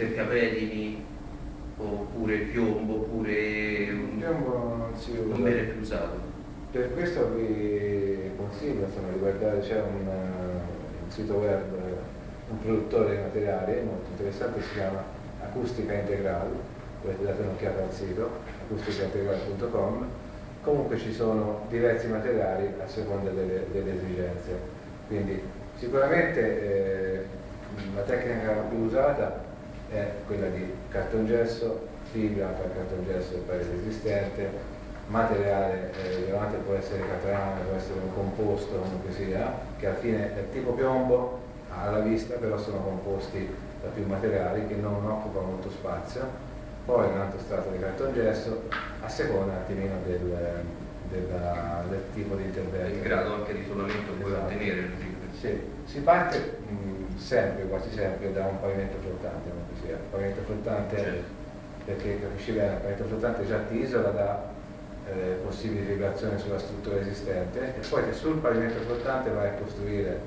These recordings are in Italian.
intercapedini oppure piombo oppure un piombo non viene più usato. Per questo vi consiglio insomma, di guardare, c'è un, un, sito web, un produttore di materiali molto interessante, si chiama Acustica Integrale, potete dare un'occhiata al sito, acusticaintegrale.com, comunque ci sono diversi materiali a seconda delle, delle esigenze, quindi sicuramente eh, la tecnica più usata è quella di cartongesso, fibra per cartongesso e parete resistente, materiale eh, rilevante può essere catrame, può essere un composto, comunque sia, che alla fine è tipo piombo alla vista, però sono composti da più materiali che non occupano molto spazio, poi un altro strato di cartongesso a seconda un attimino del, della, del tipo di intervento. Il grado anche di isolamento esatto. puoi ottenere. Sì. Si parte mh, sempre, quasi sempre, da un pavimento flottante, comunque sia. Il pavimento flottante, certo. perché capisci bene, il pavimento flottante già ti isola da eh, possibili vibrazioni sulla struttura esistente e poi che sul pavimento flottante vai a costruire,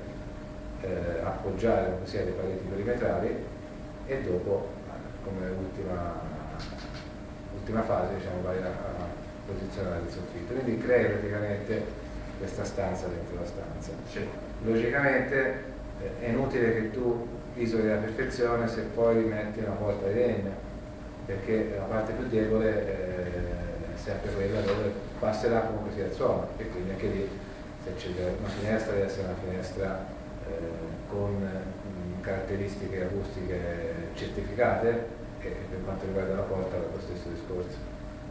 eh, appoggiare sia le pareti perimetrali e dopo come ultima, ultima fase diciamo, vai a, a posizionare il soffitto. Quindi crei praticamente questa stanza dentro la stanza. Sì. Logicamente eh, è inutile che tu isoli la perfezione se poi metti una porta di legno, perché la parte più debole eh, sempre quella dove passerà comunque sia il suono e quindi anche lì se c'è una finestra deve essere una finestra eh, con caratteristiche acustiche certificate e per quanto riguarda la porta lo stesso discorso.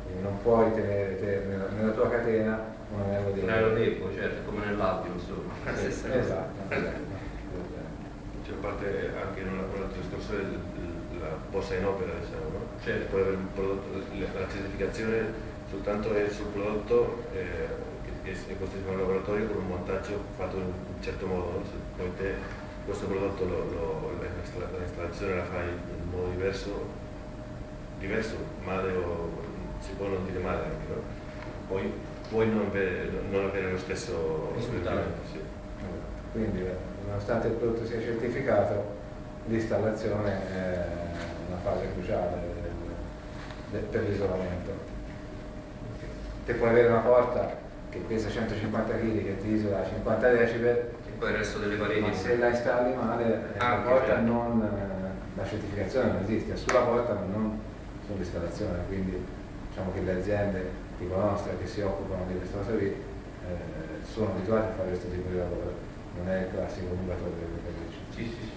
Quindi non puoi tenere te, nella, nella, tua catena un anello debole. Un anello debole, certo, come nell'audio insomma. Eh, esatto. C'è parte anche in un altro discorso della posta in opera, diciamo, no? Certo. Poi avere un prodotto, la certificazione soltanto sul prodotto eh, che è costruito in un laboratorio con un montaggio fatto in un certo modo, no? se poi te questo prodotto lo, lo, l'installazione la fai in modo diverso, diverso, male o si può non dire male anche, no? poi puoi non avere, non avere lo stesso risultato. Sì. Quindi nonostante il prodotto sia certificato, l'installazione è una fase cruciale per l'isolamento. Te puoi avere una porta che pesa 150 kg che ti isola a 50 decibel e poi il resto delle pareti. ma se la installi male ah, la porta non la certificazione non esiste. Sulla porta ma non sull'installazione quindi diciamo che le aziende tipo la nostra che si occupano di questa cosa lì eh, sono abituate a fare questo tipo di lavoro non è il classico muratore del sì, sì.